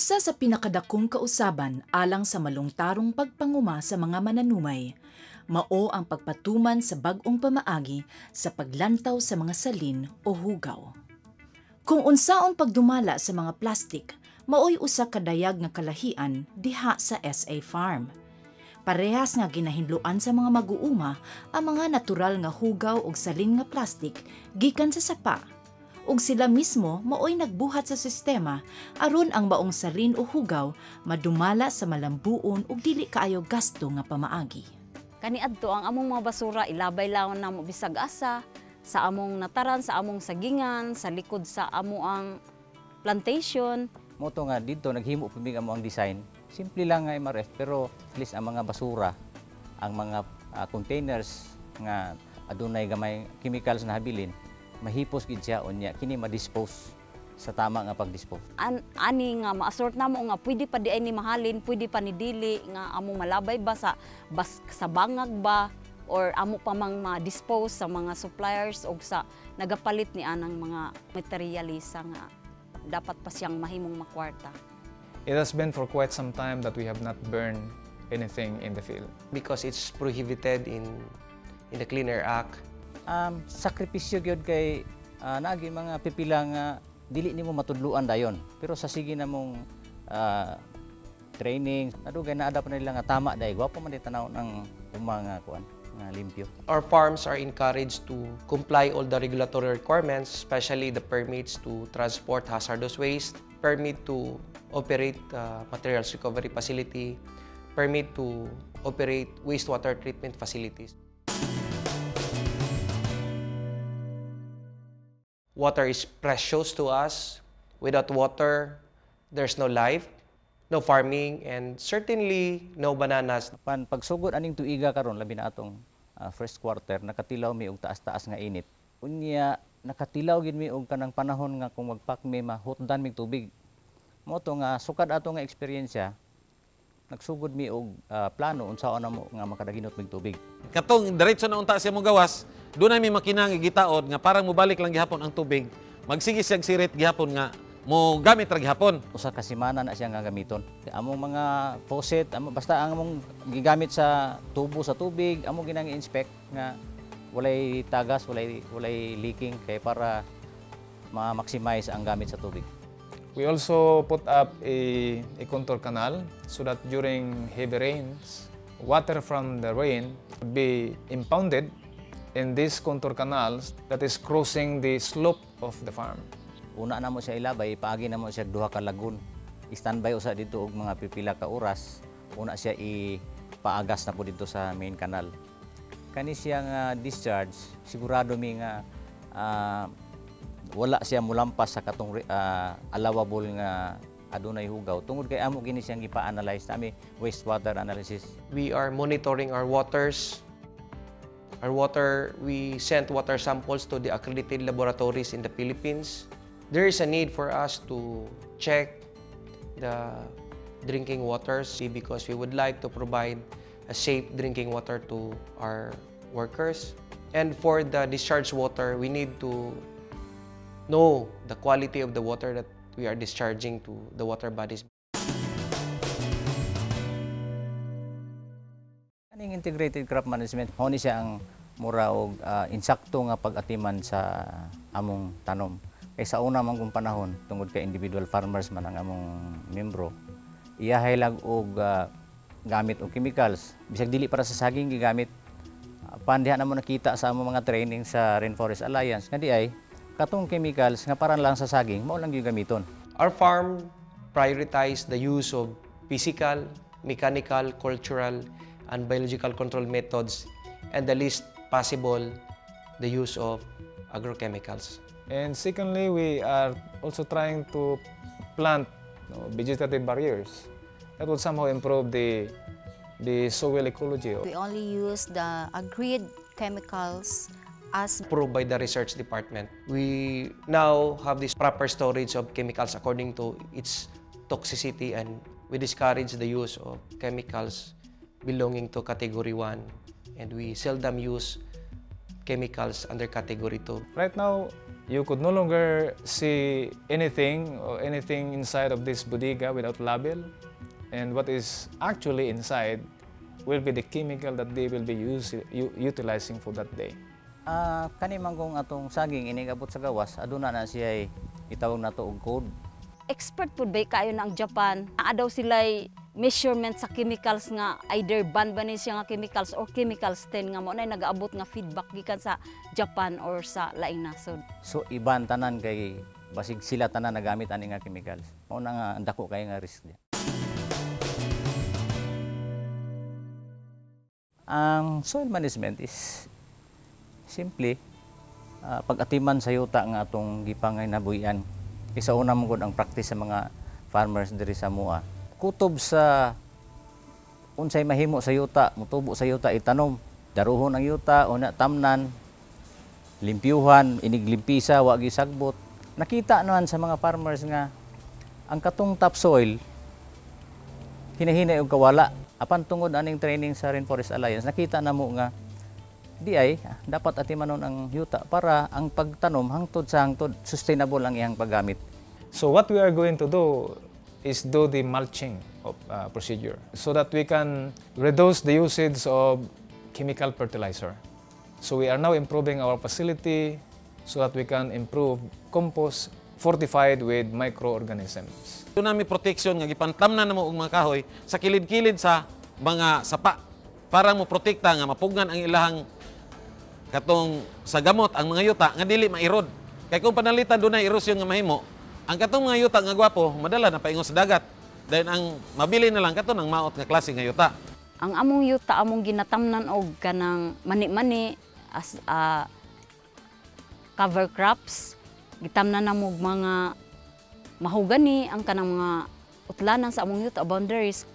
Usa sa pinakadakong kausaban alang sa malungtarong pagpanguma sa mga mananumay, mao ang pagpatuman sa bag-ong pamaagi sa paglantaw sa mga salin o hugaw. Kung unsaon pagdumala sa mga plastik, maoy usa kadayag nga kalahian diha sa SA Farm. Parehas nga ginahinluan sa mga mag-uuma ang mga natural nga hugaw ug salin nga plastik gikan sa sapa ug sila mismo maoy nagbuhat sa sistema aron ang maong salin o hugaw madumala sa malambuon ug dili kaayo gasto nga pamaagi. Kani adto ang among mga basura ilabay lang na mo bisag asa sa among nataran, sa among sagingan, sa likod sa amo ang plantation. Moto nga dito naghimo pumi mo ang design. Simple lang nga MRF pero at least ang mga basura, ang mga ah, containers nga adunay gamay chemicals na habilin, mahipos gid siya unya kini ma-dispose sa tama nga pag-dispose. An ani nga ma-assort namo nga pwede pa di ay ni mahalin, pwede pa ni dili nga among malabay ba sa bas, sa bangag ba or amo pa mang ma-dispose sa mga suppliers o sa nagapalit ni anang mga materyalista nga dapat pa siyang mahimong makwarta. It has been for quite some time that we have not burned anything in the field. because it's prohibited in in the Clean Air Act. Um, sakripisyo gyud kay ah, naagi mga pipila nga dili nimo matudluan dayon. Pero sa sige namong ah, training, nadugay na adapt na nila nga tama dai gwapo man tanaw ng mga kuan nga limpyo. Our farms are encouraged to comply all the regulatory requirements, especially the permits to transport hazardous waste, permit to operate uh, materials recovery facility, permit to operate wastewater treatment facilities. Water is precious to us. Without water, there's no life, no farming, and certainly no bananas, Pan pagsugod aning tuiga karon labi na atong ah, first quarter nakatilaw mi og taas-taas nga init. Unya nakatilaw gid mi og kanang panahon nga kung magpakmi mahutdan mig tubig. Mo to nga sukad ato nga eksperyensya nagsugod mi og ah, plano unsaon na mo nga makadaginot mig tubig. Katong diretso na unta siya mo gawas, doon na may makinang gitaod nga parang mubalik lang gihapon ang tubig. Magsige siyang sirit gihapon nga mo gamit ra gihapon. Usa ka semana na siya nga gamiton. Among mga faucet, amo basta ang among gigamit sa tubo sa tubig, amo ginang inspect nga walay tagas, walay walay leaking kay para ma-maximize ang gamit sa tubig. We also put up a, a contour canal so that during heavy rains, water from the rain would be impounded in these contour canals that is crossing the slope of the farm. Una na mo siya ilabay, paagi na mo siya duha ka lagun. I-standby usa dito og mga pipila ka oras. Una siya ipaagas na po dito sa main canal. Kani siya nga discharge, sigurado mi nga ah, wala siya mulampas sa katong ah, allowable nga adunay hugaw tungod kay amo gini siyang gipa-analyze nami wastewater analysis We are monitoring our waters. Our water, we sent water samples to the accredited laboratories in the Philippines. There is a need for us to check the drinking waters because we would like to provide a safe drinking water to our workers. And for the discharge water, we need to know the quality of the water that we are discharging to the water bodies. Integrated crop management, mo ni siya ang mura og ah, insakto nga pag-atiman sa among tanom. Kay sa una man kong panahon, tungod kay individual farmers man ang among membro, iyahay lang og ah, gamit og chemicals. Bisag dili para sa saging gigamit. Uh, Pandiha na mo nakita sa among mga training sa Rainforest Alliance nga di ay katong chemicals nga para lang sa saging, mao lang gyud gamiton. Our farm prioritized the use of physical, mechanical, cultural, and biological control methods, and the least possible, the use of agrochemicals. And secondly, we are also trying to plant you know, vegetative barriers that will somehow improve the, the soil ecology. We only use the agreed chemicals as Approved by the research department. We now have this proper storage of chemicals according to its toxicity, and we discourage the use of chemicals belonging to category 1, and we seldom use chemicals under category 2. Right now, you could no longer see anything or anything inside of this bodega without label. And what is actually inside will be the chemical that they will be use, utilizing for that day. Ah, kani man kung atong saging inigabot sa gawas, aduna na siya itawag nato og code. expert po ba kayo na ang Japan? Naa daw sila measurement sa chemicals nga either ban ba siya nga chemicals or chemicals 10 nga mo na nagaabot nga feedback gikan sa Japan or sa laing nasod. So iban tanan kay basig sila tanan nagamit ani nga chemicals. Mao na nga dako kay nga risk diya. Ang soil management is simply ah, pag-atiman sa yuta nga atong gipangay nabuyan. Isa una mo ang practice sa mga farmers diri sa mua. Kutob sa unsay mahimo sa yuta, mutubo sa yuta itanom. Daruhon ang yuta, una tamnan, limpyuhan, iniglimpisa, wag sagbot. Nakita naman sa mga farmers nga ang katong topsoil hinahinay og kawala. Apan tungod aning training sa Rainforest Alliance, nakita na mo nga di ay dapat atimanon ang yuta para ang pagtanom hangtod sa hangtod sustainable ang iyang paggamit. So what we are going to do is do the mulching of, uh, procedure so that we can reduce the usage of chemical fertilizer. So we are now improving our facility so that we can improve compost fortified with microorganisms. Namin protection nga gipantamnan na mo og mga kahoy sa kilid-kilid sa mga sapa para mo protekta nga mapugnan ang ilahang katong sa gamot ang mga yuta nga dili mairod. Kay kung panalitan na erosyon nga mahimo, ang katong mga yuta nga gwapo madala na paingon sa dagat. Dahil ang mabili na lang kato ng maot nga klase nga yuta. Ang among yuta among ginatamnan og kanang mani-mani as ah, cover crops gitamnan na mga mahugani ang kanang mga utlanan sa among yuta boundaries